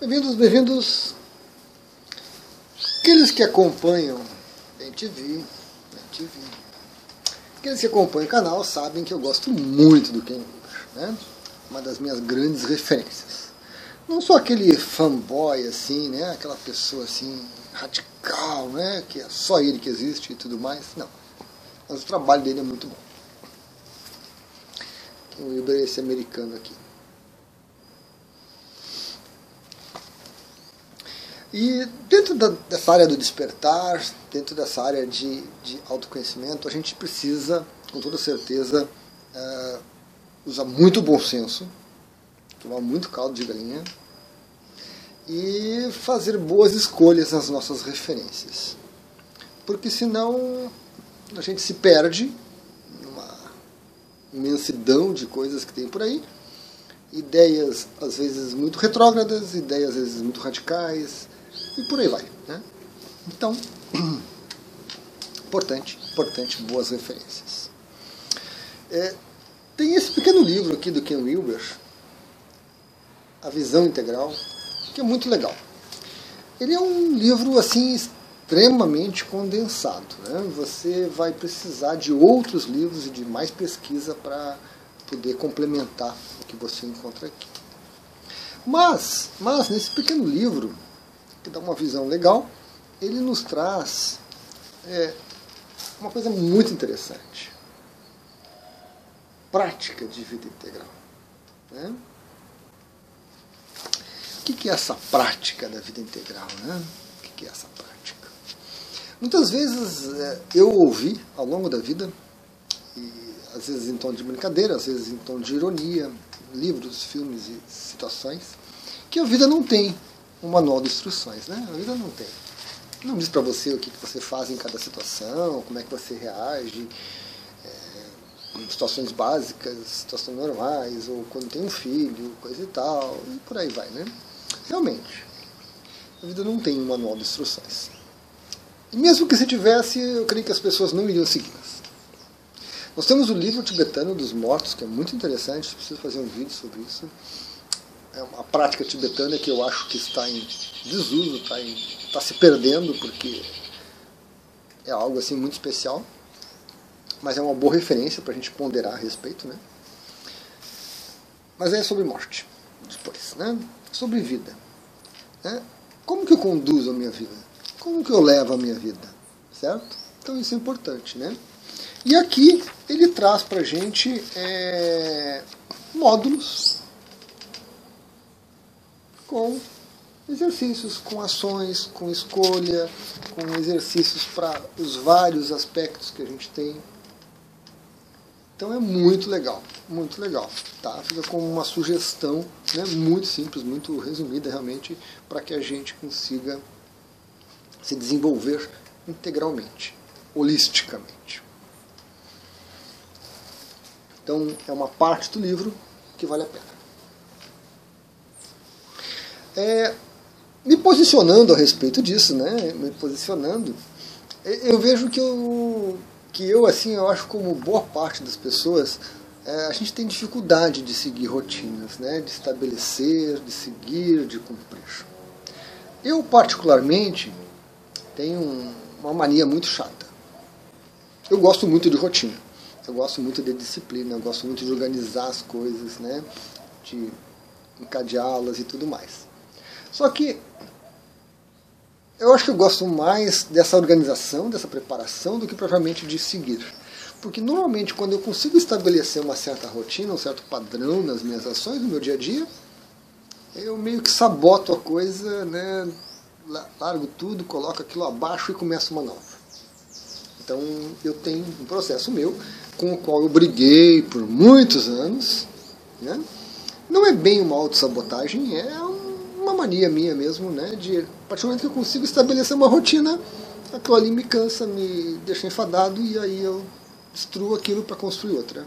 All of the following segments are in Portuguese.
Bem-vindos, bem-vindos. Aqueles que acompanham a TV. Aqueles que acompanham o canal sabem que eu gosto muito do Ken Wilber, né? Uma das minhas grandes referências. Não sou aquele fanboy assim, né? Aquela pessoa assim radical, né? Que é só ele que existe e tudo mais. Não. Mas o trabalho dele é muito bom. Ken Wilber é esse americano aqui. E dentro da, dessa área do despertar, dentro dessa área de, de autoconhecimento, a gente precisa, com toda certeza, uh, usar muito bom senso, tomar muito caldo de galinha e fazer boas escolhas nas nossas referências. Porque senão a gente se perde numa imensidão de coisas que tem por aí, ideias às vezes muito retrógradas, ideias às vezes muito radicais, e por aí vai. Né? Então, importante, importante, boas referências. É, tem esse pequeno livro aqui do Ken Wilber, A Visão Integral, que é muito legal. Ele é um livro assim extremamente condensado. Né? Você vai precisar de outros livros e de mais pesquisa para poder complementar o que você encontra aqui. Mas, mas nesse pequeno livro, que dá uma visão legal, ele nos traz é, uma coisa muito interessante. Prática de vida integral. Né? O que é essa prática da vida integral? Né? O que é essa prática? Muitas vezes é, eu ouvi ao longo da vida, e às vezes em tom de brincadeira, às vezes em tom de ironia, livros, filmes e situações, que a vida não tem um manual de instruções, né? A vida não tem. Não diz para você o que você faz em cada situação, como é que você reage, é, situações básicas, situações normais, ou quando tem um filho, coisa e tal, e por aí vai, né? Realmente, a vida não tem um manual de instruções. E mesmo que se tivesse, eu creio que as pessoas não iriam segui-las. Nós temos o livro tibetano dos mortos, que é muito interessante, preciso fazer um vídeo sobre isso é uma prática tibetana que eu acho que está em desuso, está, em, está se perdendo, porque é algo assim muito especial, mas é uma boa referência para a gente ponderar a respeito. Né? Mas é sobre morte, depois, né? sobre vida. Né? Como que eu conduzo a minha vida? Como que eu levo a minha vida? Certo? Então isso é importante. Né? E aqui ele traz para a gente é, módulos com exercícios, com ações, com escolha, com exercícios para os vários aspectos que a gente tem. Então é muito legal, muito legal. Tá? Fica como uma sugestão né, muito simples, muito resumida realmente, para que a gente consiga se desenvolver integralmente, holisticamente. Então é uma parte do livro que vale a pena. É, me posicionando a respeito disso, né? Me posicionando, eu vejo que eu, que eu assim, eu acho como boa parte das pessoas, é, a gente tem dificuldade de seguir rotinas, né? De estabelecer, de seguir, de cumprir. Eu particularmente tenho uma mania muito chata. Eu gosto muito de rotina. Eu gosto muito de disciplina, eu gosto muito de organizar as coisas, né? De encadeá-las e tudo mais. Só que eu acho que eu gosto mais dessa organização, dessa preparação, do que propriamente de seguir. Porque normalmente quando eu consigo estabelecer uma certa rotina, um certo padrão nas minhas ações, no meu dia a dia, eu meio que saboto a coisa, né? largo tudo, coloco aquilo abaixo e começo uma nova. Então eu tenho um processo meu com o qual eu briguei por muitos anos. Né? Não é bem uma autossabotagem, é uma mania minha mesmo, né? De, a partir do momento que eu consigo estabelecer uma rotina, aquilo ali me cansa, me deixa enfadado e aí eu destruo aquilo para construir outra.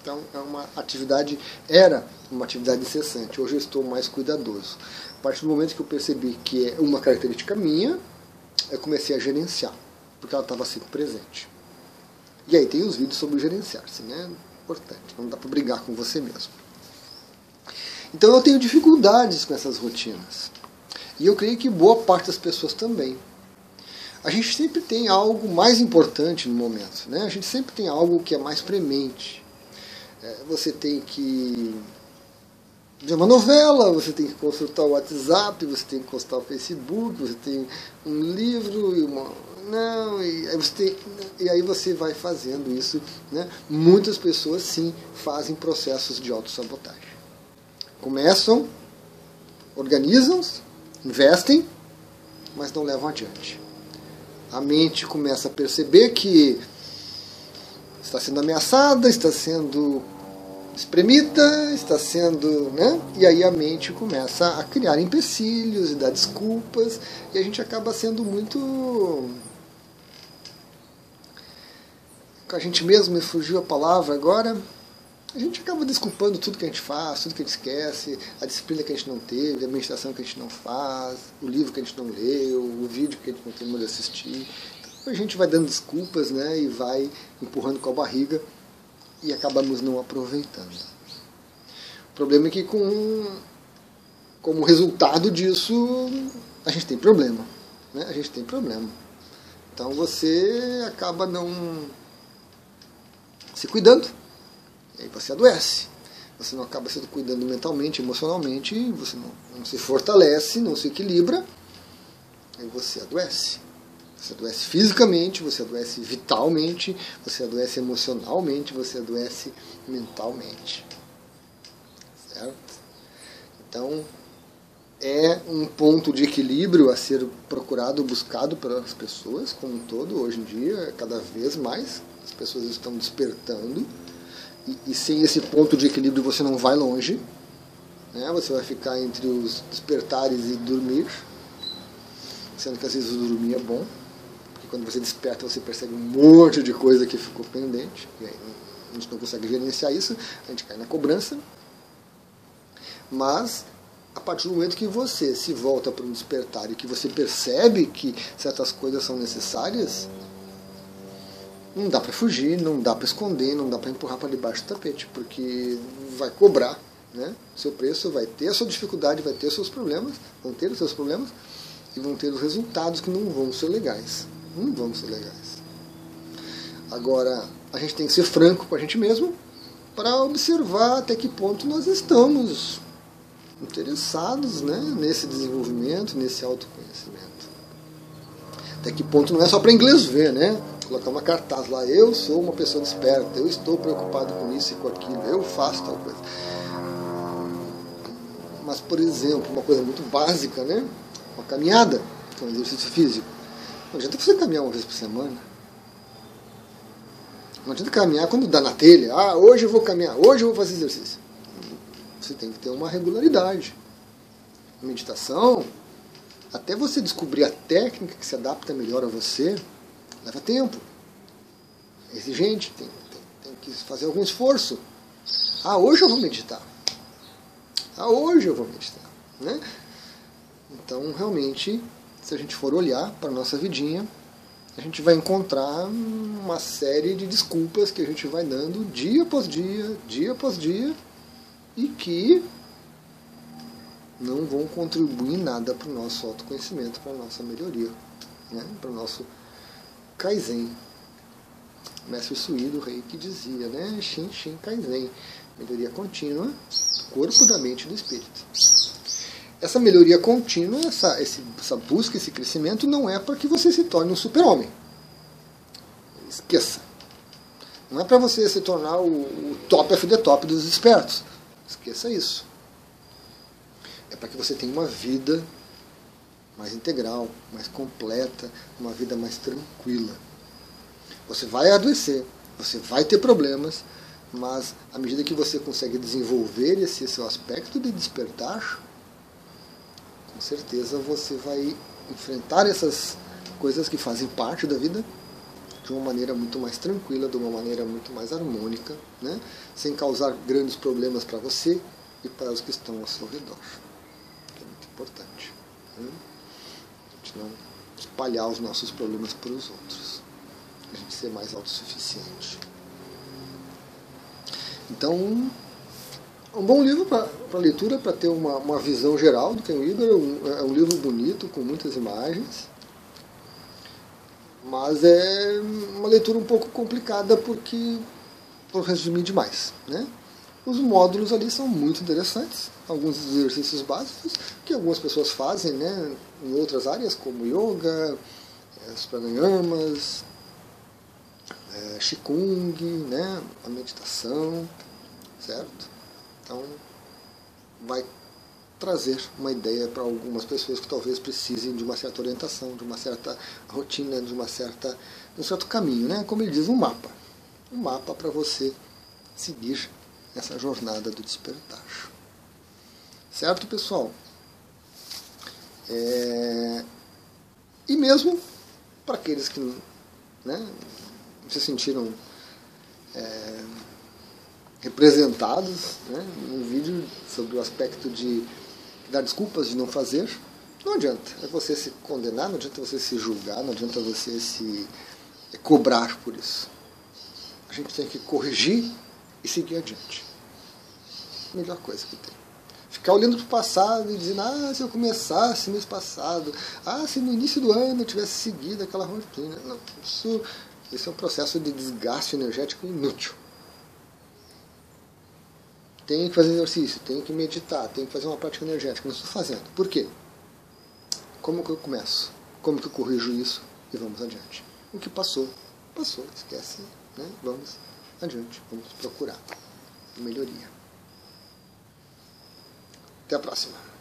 Então é uma atividade, era uma atividade incessante, hoje eu estou mais cuidadoso. A partir do momento que eu percebi que é uma característica minha, eu comecei a gerenciar, porque ela estava sempre presente. E aí tem os vídeos sobre gerenciar-se, né? Importante, não dá para brigar com você mesmo. Então eu tenho dificuldades com essas rotinas. E eu creio que boa parte das pessoas também. A gente sempre tem algo mais importante no momento, né? A gente sempre tem algo que é mais premente. É, você tem que ver uma novela, você tem que consultar o WhatsApp, você tem que consultar o Facebook, você tem um livro e uma. Não, e aí você, tem, e aí você vai fazendo isso. Né? Muitas pessoas sim fazem processos de autossabotagem. Começam, organizam, investem, mas não levam adiante. A mente começa a perceber que está sendo ameaçada, está sendo espremida, está sendo. Né? E aí a mente começa a criar empecilhos e dar desculpas, e a gente acaba sendo muito. Com a gente mesmo, me fugiu a palavra agora. A gente acaba desculpando tudo que a gente faz, tudo que a gente esquece, a disciplina que a gente não teve, a meditação que a gente não faz, o livro que a gente não leu, o vídeo que a gente não terminou de assistir. Então a gente vai dando desculpas né, e vai empurrando com a barriga e acabamos não aproveitando. O problema é que com como resultado disso a gente tem problema, né? A gente tem problema. Então você acaba não se cuidando, aí você adoece. Você não acaba se cuidando mentalmente, emocionalmente, você não, não se fortalece, não se equilibra, aí você adoece. Você adoece fisicamente, você adoece vitalmente, você adoece emocionalmente, você adoece mentalmente. Certo? Então, é um ponto de equilíbrio a ser procurado, buscado pelas pessoas como um todo, hoje em dia, cada vez mais. As pessoas estão despertando. E, e sem esse ponto de equilíbrio você não vai longe. Né? Você vai ficar entre os despertares e dormir. Sendo que às vezes dormir é bom quando você desperta, você percebe um monte de coisa que ficou pendente. E aí a gente não consegue gerenciar isso, a gente cai na cobrança. Mas, a partir do momento que você se volta para um despertar e que você percebe que certas coisas são necessárias, não dá para fugir, não dá para esconder, não dá para empurrar para debaixo do tapete, porque vai cobrar né? seu preço, vai ter a sua dificuldade, vai ter os seus problemas, vão ter os seus problemas e vão ter os resultados que não vão ser legais não vão ser legais. Agora, a gente tem que ser franco com a gente mesmo para observar até que ponto nós estamos interessados né, nesse desenvolvimento, nesse autoconhecimento. Até que ponto não é só para inglês ver, né? Colocar uma cartaz lá, eu sou uma pessoa desperta, eu estou preocupado com isso e com aquilo, eu faço tal coisa. Mas, por exemplo, uma coisa muito básica, né? Uma caminhada, um exercício físico não adianta você caminhar uma vez por semana. Não adianta caminhar quando dá na telha. Ah, hoje eu vou caminhar, hoje eu vou fazer exercício. Você tem que ter uma regularidade. Meditação, até você descobrir a técnica que se adapta melhor a você, leva tempo. É exigente, tem, tem, tem que fazer algum esforço. Ah, hoje eu vou meditar. Ah, hoje eu vou meditar. Né? Então, realmente, se a gente for olhar para a nossa vidinha, a gente vai encontrar uma série de desculpas que a gente vai dando dia após dia, dia após dia, e que não vão contribuir nada para o nosso autoconhecimento, para a nossa melhoria, né? para o nosso Kaizen. Mestre Suído, rei que dizia, né? Shin Shin Kaizen, melhoria contínua, corpo, da mente e do espírito essa melhoria contínua, essa, essa busca, esse crescimento, não é para que você se torne um super-homem. Esqueça. Não é para você se tornar o, o top of the top dos espertos. Esqueça isso. É para que você tenha uma vida mais integral, mais completa, uma vida mais tranquila. Você vai adoecer, você vai ter problemas, mas à medida que você consegue desenvolver esse seu aspecto de despertar, com certeza você vai enfrentar essas coisas que fazem parte da vida de uma maneira muito mais tranquila, de uma maneira muito mais harmônica, né? sem causar grandes problemas para você e para os que estão ao seu redor. Que é muito importante. Né? Não espalhar os nossos problemas para os outros. A gente ser mais autossuficiente. Então, um bom livro para leitura, para ter uma, uma visão geral do que é o Ibero. Um, é um livro bonito, com muitas imagens. Mas é uma leitura um pouco complicada porque, por resumir demais, né? Os módulos ali são muito interessantes, alguns exercícios básicos que algumas pessoas fazem né, em outras áreas, como yoga, as eh, pranayamas, é, Qigong, né, a meditação, certo? Então, vai trazer uma ideia para algumas pessoas que talvez precisem de uma certa orientação, de uma certa rotina, de uma certa, de um certo caminho, né? Como ele diz, um mapa. Um mapa para você seguir essa jornada do despertar. Certo, pessoal? É... E mesmo para aqueles que né, se sentiram é, representados né, num vídeo sobre o aspecto de dar desculpas de não fazer, não adianta. É você se condenar, não adianta você se julgar, não adianta você se cobrar por isso. A gente tem que corrigir seguir adiante melhor coisa que tem. Ficar olhando para o passado e dizendo, ah, se eu começasse mês passado, ah, se no início do ano eu tivesse seguido aquela rotina. Não, isso, isso é um processo de desgaste energético inútil. Tem que fazer exercício, tem que meditar, tem que fazer uma prática energética. Não estou fazendo. Por quê? Como que eu começo? Como que eu corrijo isso? E vamos adiante. O que passou, passou. Esquece, né? Vamos adiante. Vamos procurar melhoria. Até a próxima.